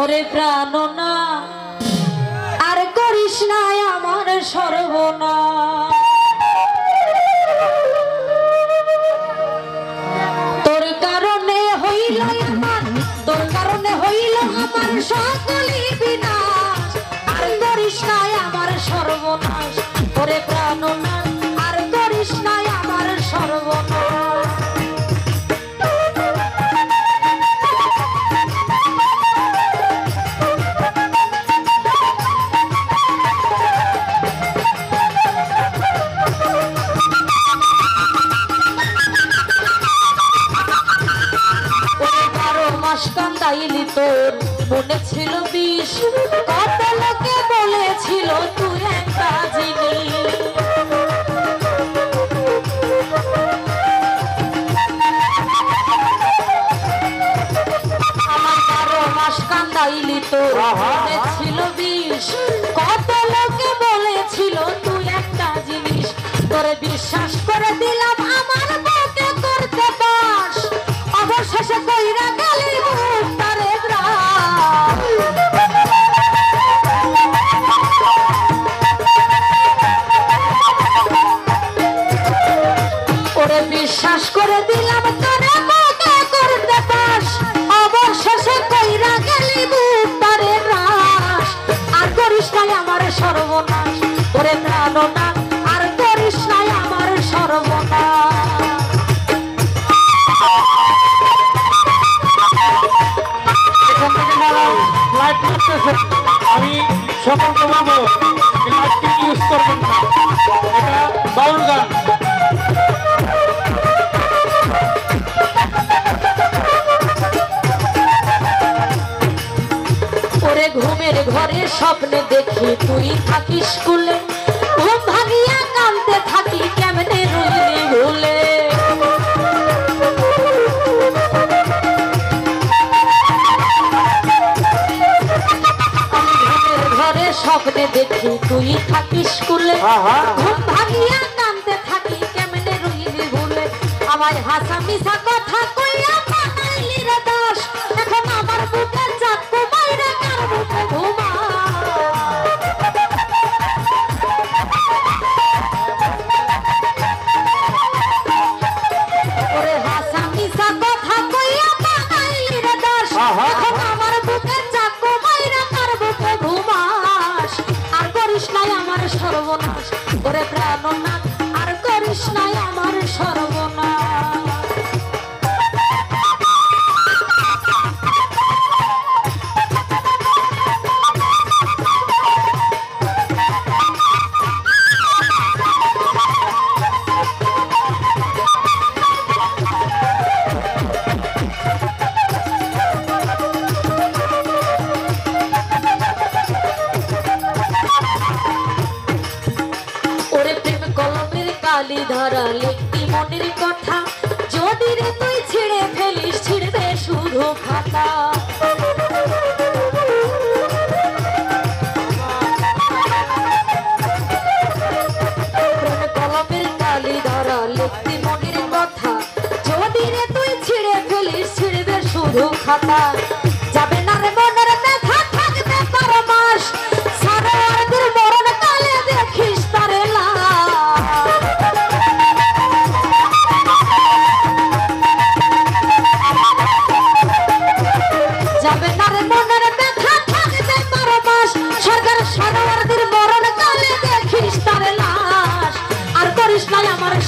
ওরে প্রাণ না। আর করিস না আমার সর্বনাশ বারো মাস তোর মনে ছিল বিষ। কত লোকে বলেছিল তুই একটা জিনিস। আমার বারো মাস কান্দাইলি তোর মনে ছিল বিষ। কত লোকে বলেছিল তুই একটা জিনিস। তোরে বিশ্বাস করে দিলাম বিশ্বাস করে দিলাম তোরে মুখে করতে পাস অবশেষে কইরা গেলি তারে গ্রাস আর করিস নাই আমার সর্বনাশ, ওরে প্রাণ আমি ইউজ করবেন না। স্বপ্নে দেখি তুই থাকিস স্কুলে। ঘুম ভাঙিয়া কানতে থাকি কেমনে রইলি ভুলে। ঘরে স্বপ্নে দেখি তুই থাকিস স্কুলে। ঘুম ভাঙিয়া কানতে থাকি কেমনে রইলি ভুলে। আমায় হাসা মিশা কথা কইয়া বানাইলি রে দাস এখন আমার বুকে কলমের কালি ধরা লিখতি মনের কথা? যদি রে তুই ছিঁড়ে ফেলিস, ছিঁড়বে শুধু খাতা। কলমের কালি ধরা লিখতি মনের কথা? যদি রে তুই ছিঁড়ে ফেলিস, ছিঁড়বে শুধু খাতা।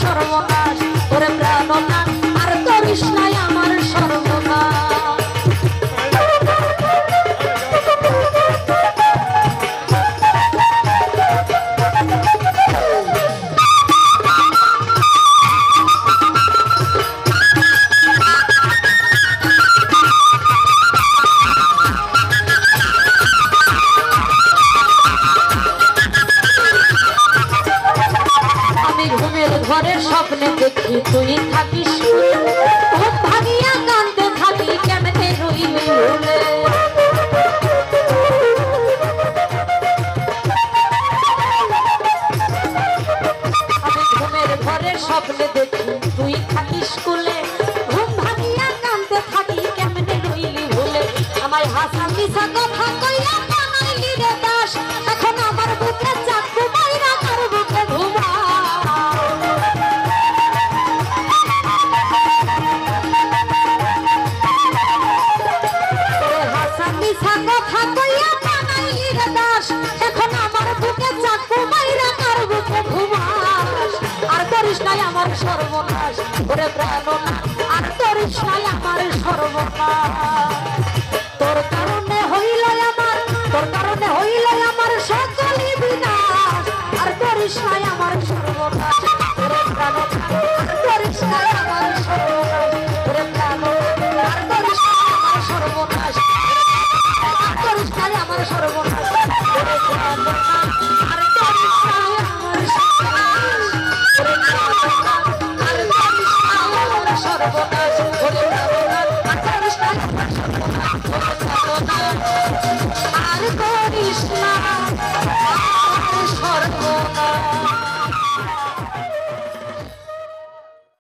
সর্বনাশ ওরে ঘরের স্বপ্নে দেখি তুই থাকিস। ঘুম ভাঙিয়া কান্দে থাকি কেমনে রইলি ভুলে আমি ঘুমের ঘরের স্বপ্নে দেখি তুই থাকিস স্কুলে। ঘুম ভাঙিয়া কান্দে থাকি হাসান মিশা কথা আমার সর্বনাশ, ওরে প্রাণনাথ আর করিস নাই আমার সর্বনাশ। তোর কারণে হইল আমার, তোর কারণে হইল আমার সকলই বিনাশ, আর করিস নাই আমার সর্বনাশ, ওরে প্রাণনাথ আর করিস নাই আমার সর্বনাশ, ওরে প্রাণনাথ আর করিস নাই আমার সর্বনাশ করিস নাই আমার সর্বনাশ। Oh, my God.